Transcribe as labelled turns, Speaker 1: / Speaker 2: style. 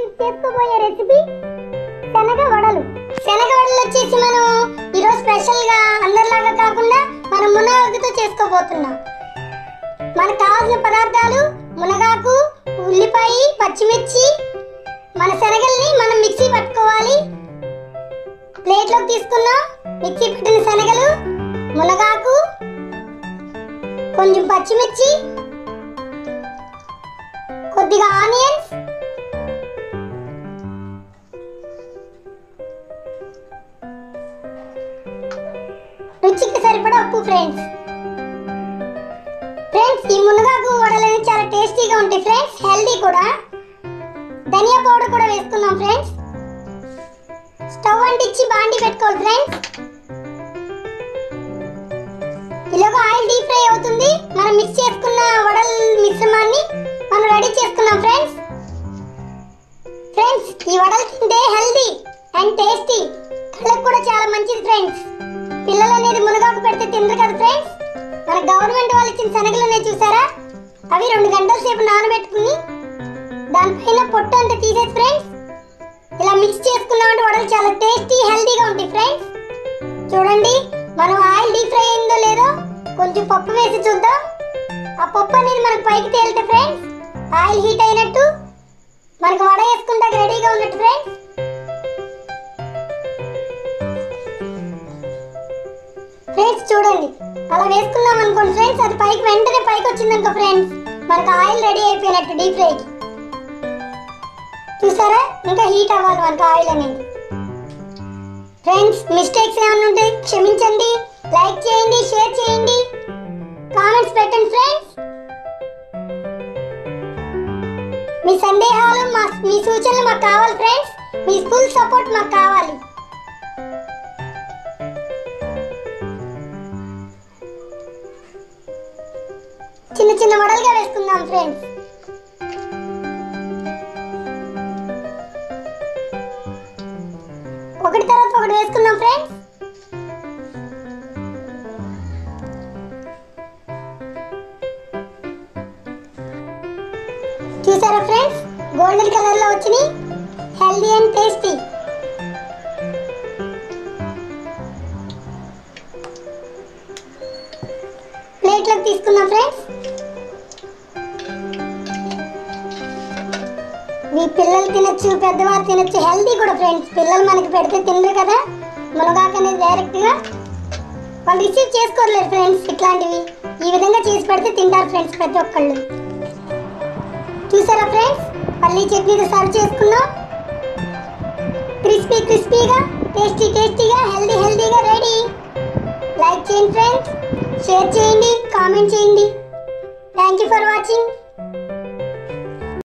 Speaker 1: చేసుకోబోయే రెసిపీ శనగ వడలు. శనగ వడలు వచ్చేసి మనం ఈరోజు స్పెషల్గా అందరిలాగా కాకుండా మనం మునగాకుతో చేసుకోబోతున్నాం. మనకు కావాల్సిన పదార్థాలు మునగాకు ఉల్లిపాయ పచ్చిమిర్చి. మన శనగల్ని మనం మిక్సీ పట్టుకోవాలి. ప్లేట్లోకి తీసుకున్నాం. మిక్సీ పట్టిన శనగలు మునగాకు కొంచెం పచ్చిమిర్చి కొద్దిగా ఆనియన్స్ రుచికి సరిపడా ఉప్పు ఫ్రెండ్స్ ఫ్రెండ్స్ ఈ మునగాకు వడలు చాలా టేస్టీగా ఉంటాయి ఫ్రెండ్స్ హెల్దీ కూడా. ధనియా పౌడర్ కూడా వేసుకున్నాం ఫ్రెండ్స్ స్టవ్ అంటించి బాండి పెట్టుకోవాలి ఫ్రెండ్స్ ఇలాగా ఆయిల్ డీప్ ఫ్రై అవుతుంది. మనం మిక్స్ చేసుకున్న వడల మిశ్రమాన్ని మనం రెడీ చేసుకున్నాం ఫ్రెండ్స్ ఫ్రెండ్స్ ఈ వడలు తింటే హెల్దీ అండ్ టేస్టీ కళ్ళకు కూడా చాలా మంచిది ఫ్రెండ్స్ పిల్లలు అనేది మునగాకు పెడితే తినరు కదా ఫ్రెండ్స్ మన గవర్నమెంట్ వాళ్ళు ఇచ్చిన శనగలు ఉన్నాయి చూసారా? అవి రెండు గంటల సేపు నానబెట్టుకుని దానిపైన పొట్టు అంతా తీసేసి ఫ్రెండ్స్ ఇలా మిక్స్ చేసుకున్నామంటే వడలు చాలా టేస్టీ హెల్తీగా ఉంటాయి ఫ్రెండ్స్ చూడండి మనం ఆయిల్ డీప్ ఫ్రై అయిందో లేదో కొంచెం పప్పు వేసి చూద్దాం. ఆ పప్పు అనేది మనకు పైకి తేలితే ఫ్రెండ్స్ ఆయిల్ హీట్ అయినట్టు మనకు వడ వేసుకుంటాక రెడీగా ఉన్నట్టు ఫ్రెండ్స్ వేసుకోండి అలా వేసుకున్నాం అనుకోండి ఫ్రెండ్స్ అది పైకి వెంటనే పైకి వచ్చింది అనుకో ఫ్రెండ్స్ మనకు ఆయిల్ రెడీ అయిపోయినట్టు డీప్ ఫ్రైకి చూసారా? ఇంకా హీట్ అవ్వాలి మనకు ఆయిల్ అనేది. ఫ్రెండ్స్ మిస్టేక్స్ ఏమైనా ఉంటే క్షమించండి లైక్ చేయండి షేర్ చేయండి. కామెంట్స్ పెట్టండి ఫ్రెండ్స్ మీ సందేహాలు మా మీ సూచనలు మాకు కావాలి ఫ్రెండ్స్ మీ ఫుల్ సపోర్ట్ మాకు కావాలి. చిన్న చిన్న వేసుకుందాం ఫ్రెండ్స్ ఒకటి తర్వాత ఒకటి వేసుకుందాం ఫ్రెండ్స్ చూసారా ఫ్రెండ్స్ గోల్డెన్ కలర్లో వచ్చినాయి హెల్దీ అండ్ టేస్టీ ప్లేట్లోకి తీసుకుందాం ఫ్రెండ్స్ మీ పిల్లలు తినొచ్చు పెద్దవారు తినొచ్చు హెల్దీ కూడా ఫ్రెండ్స్ పిల్లలు మనకి పెడితే తినరు కదా. మునగాకు అనేది డైరెక్ట్గా వాళ్ళు రిసీవ్ చేసుకోలేరు ఫ్రెండ్స్ ఇట్లాంటివి. ఈ విధంగా చేసి పెడితే తింటారు ఫ్రెండ్స్ ప్రతి ఒక్కళ్ళు. చూసారా ఫ్రెండ్స్ పల్లీ చట్నీతో సర్వ్ చేసుకున్నాం. క్రిస్పీ క్రిస్పీగా టేస్టీ టేస్టీగా హెల్దీ హెల్దీగా రెడీ లైక్ చేయండి ఫ్రెండ్స్ షేర్ చేయండి కామెంట్ చేయండి. Thank you for watching